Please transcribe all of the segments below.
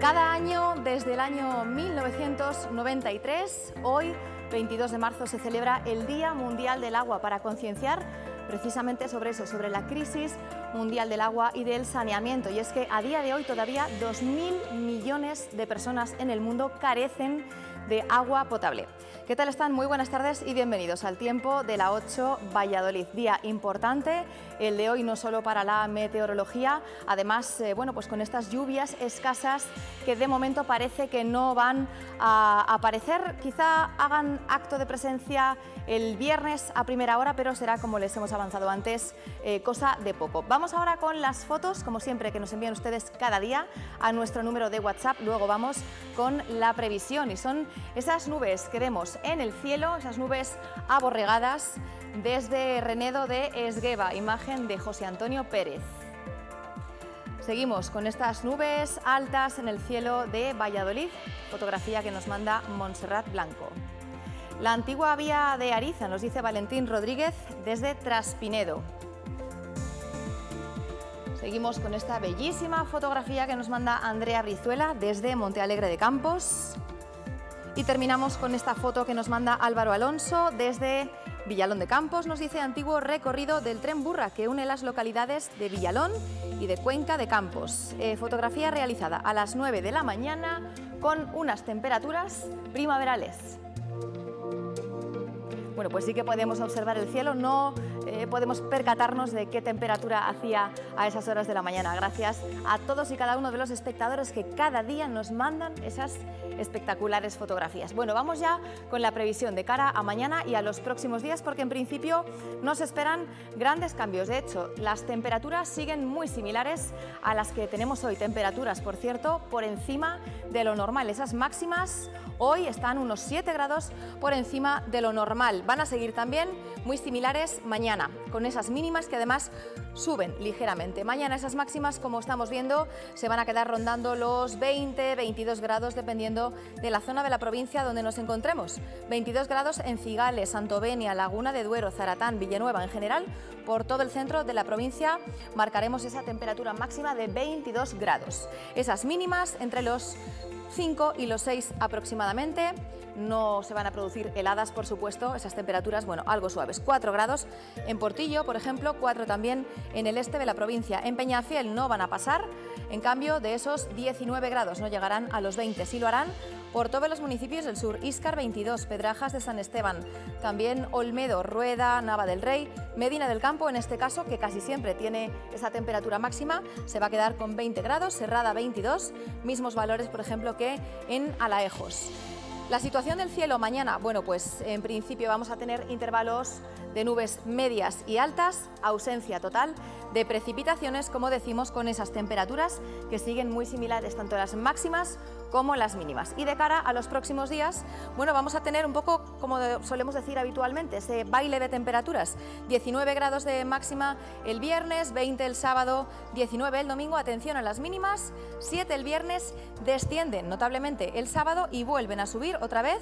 Cada año, desde el año 1993, hoy, 22 de marzo, se celebra el Día Mundial del Agua para concienciar precisamente sobre eso, sobre la crisis mundial del agua y del saneamiento. Y es que a día de hoy todavía 2.000 millones de personas en el mundo carecen de agua potable. ¿Qué tal están? Muy buenas tardes y bienvenidos al tiempo de la 8 Valladolid. Día importante, el de hoy no solo para la meteorología, además, eh, bueno, pues con estas lluvias escasas que de momento parece que no van a aparecer, quizá hagan acto de presencia el viernes a primera hora, pero será como les hemos avanzado antes, eh, cosa de poco. Vamos ahora con las fotos, como siempre, que nos envían ustedes cada día a nuestro número de WhatsApp. Luego vamos con la previsión y son esas nubes que vemos en el cielo, esas nubes aborregadas desde Renedo de Esgueva, imagen de José Antonio Pérez. Seguimos con estas nubes altas en el cielo de Valladolid, fotografía que nos manda Montserrat Blanco. La antigua vía de Ariza, nos dice Valentín Rodríguez desde Traspinedo. Seguimos con esta bellísima fotografía que nos manda Andrea Brizuela desde Montealegre de Campos. Y terminamos con esta foto que nos manda Álvaro Alonso desde Villalón de Campos. Nos dice antiguo recorrido del tren Burra que une las localidades de Villalón y de Cuenca de Campos. Eh, fotografía realizada a las 9 de la mañana con unas temperaturas primaverales. Bueno, pues sí que podemos observar el cielo, no eh, podemos percatarnos de qué temperatura hacía a esas horas de la mañana. Gracias a todos y cada uno de los espectadores que cada día nos mandan esas espectaculares fotografías. Bueno, vamos ya con la previsión de cara a mañana y a los próximos días porque en principio nos esperan grandes cambios. De hecho, las temperaturas siguen muy similares a las que tenemos hoy. Temperaturas, por cierto, por encima de lo normal. Esas máximas hoy están unos 7 grados por encima de lo normal van a seguir también muy similares mañana, con esas mínimas que además suben ligeramente. Mañana esas máximas, como estamos viendo, se van a quedar rondando los 20, 22 grados, dependiendo de la zona de la provincia donde nos encontremos. 22 grados en Cigales, Santovenia, Laguna de Duero, Zaratán, Villanueva en general. Por todo el centro de la provincia marcaremos esa temperatura máxima de 22 grados. Esas mínimas entre los 5 y los 6 aproximadamente. No se van a producir heladas, por supuesto, esas temperaturas, bueno, algo suaves. 4 grados en Portillo, por ejemplo, 4 también en el este de la provincia. En Peñafiel no van a pasar, en cambio de esos 19 grados no llegarán a los 20, sí lo harán por todos los municipios del sur, Íscar 22, Pedrajas de San Esteban, también Olmedo, Rueda, Nava del Rey, Medina del Campo, en este caso, que casi siempre tiene esa temperatura máxima, se va a quedar con 20 grados, Serrada 22, mismos valores, por ejemplo, que en Alaejos. La situación del cielo mañana, bueno, pues en principio vamos a tener intervalos de nubes medias y altas, ausencia total de precipitaciones, como decimos, con esas temperaturas que siguen muy similares, tanto las máximas como las mínimas. Y de cara a los próximos días, bueno, vamos a tener un poco, como solemos decir habitualmente, ese baile de temperaturas. 19 grados de máxima el viernes, 20 el sábado, 19 el domingo, atención a las mínimas, 7 el viernes, descienden notablemente el sábado y vuelven a subir otra vez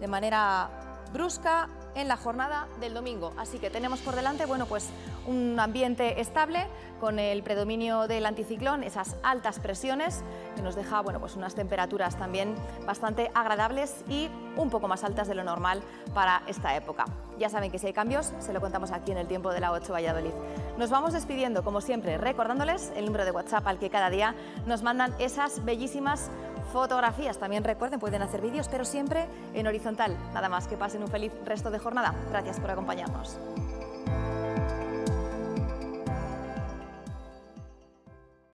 de manera brusca en la jornada del domingo. Así que tenemos por delante, bueno, pues un ambiente estable con el predominio del anticiclón, esas altas presiones que nos deja, bueno, pues unas temperaturas también bastante agradables y un poco más altas de lo normal para esta época. Ya saben que si hay cambios, se lo contamos aquí en el tiempo de la 8 Valladolid. Nos vamos despidiendo, como siempre, recordándoles el número de WhatsApp al que cada día nos mandan esas bellísimas fotografías. También recuerden, pueden hacer vídeos, pero siempre en horizontal. Nada más, que pasen un feliz resto de jornada. Gracias por acompañarnos.